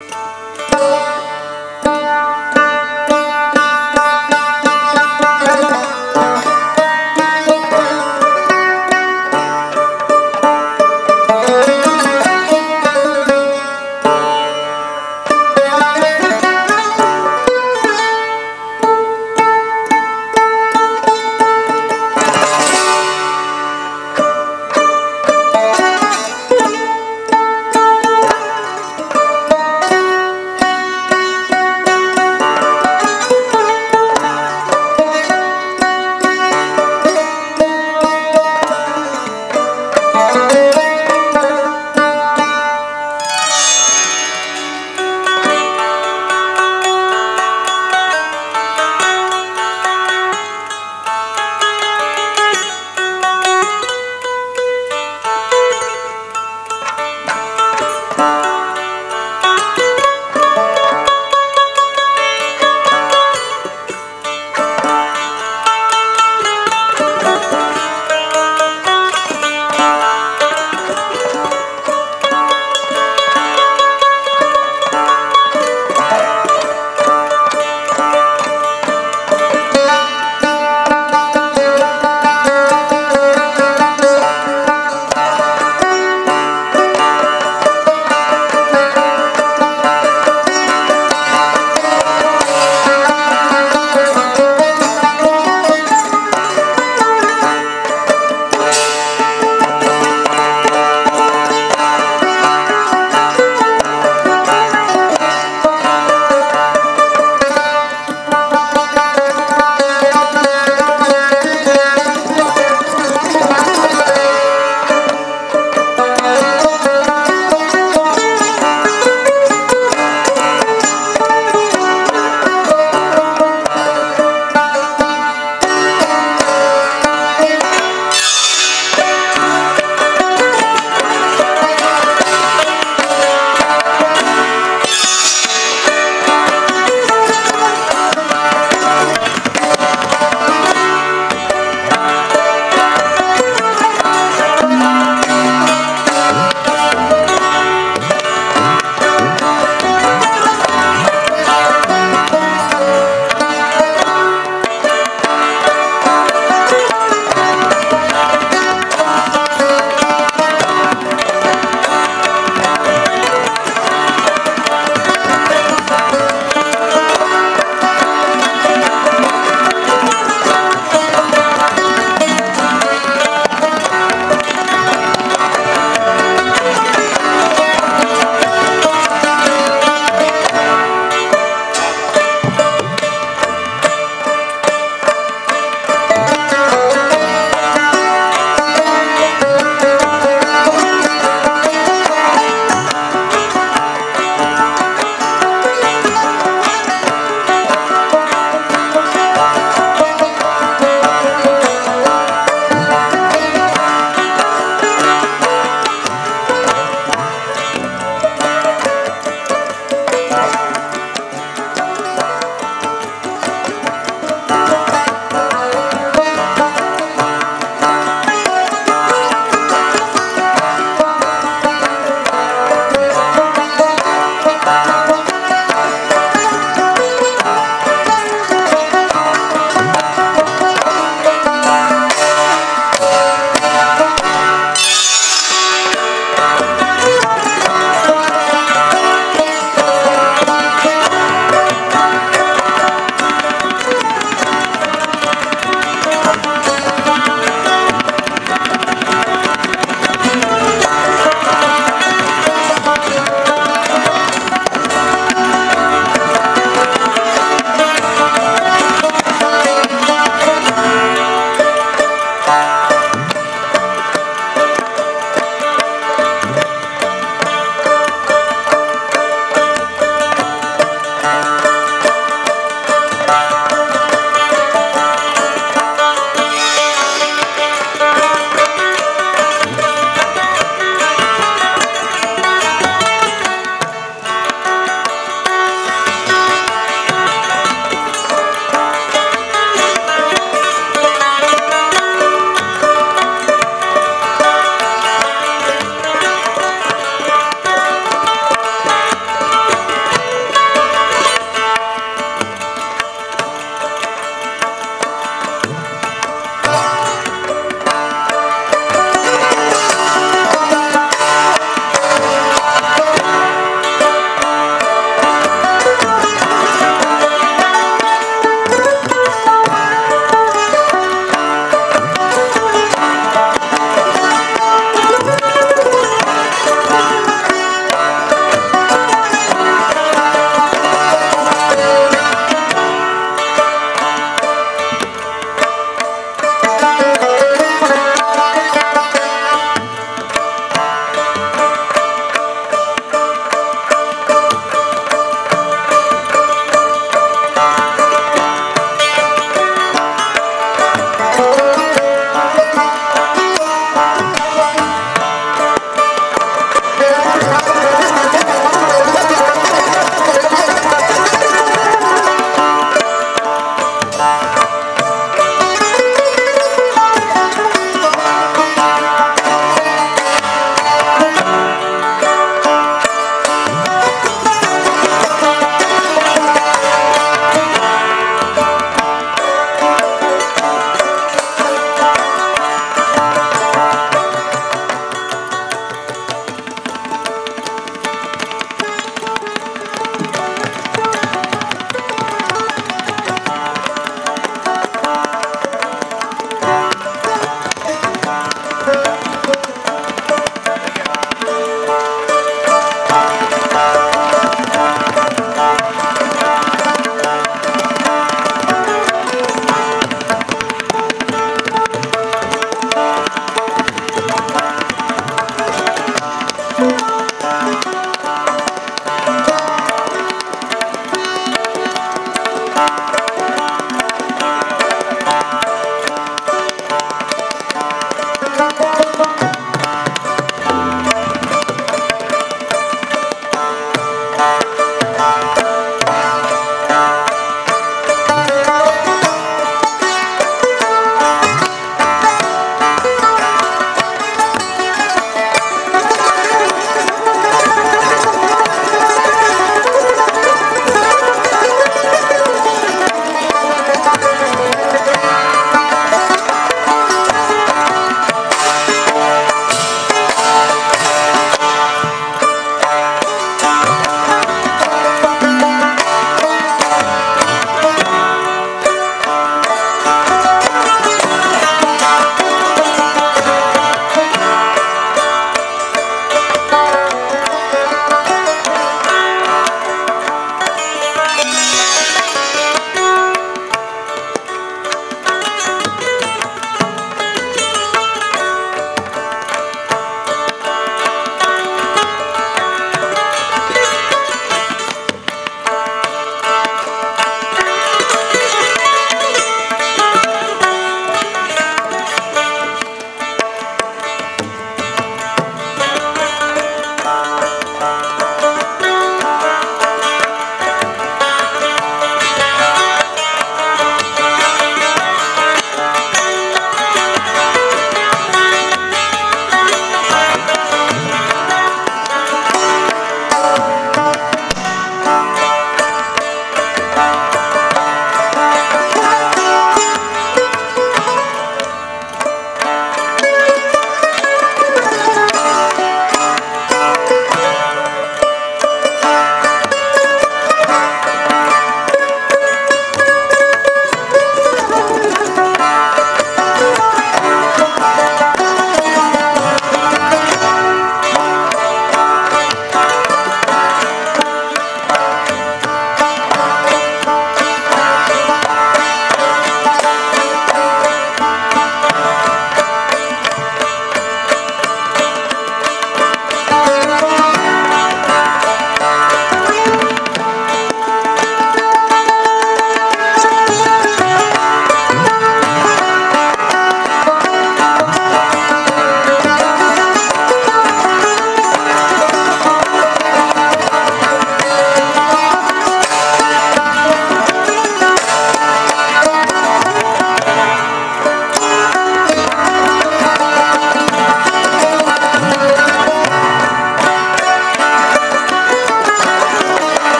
you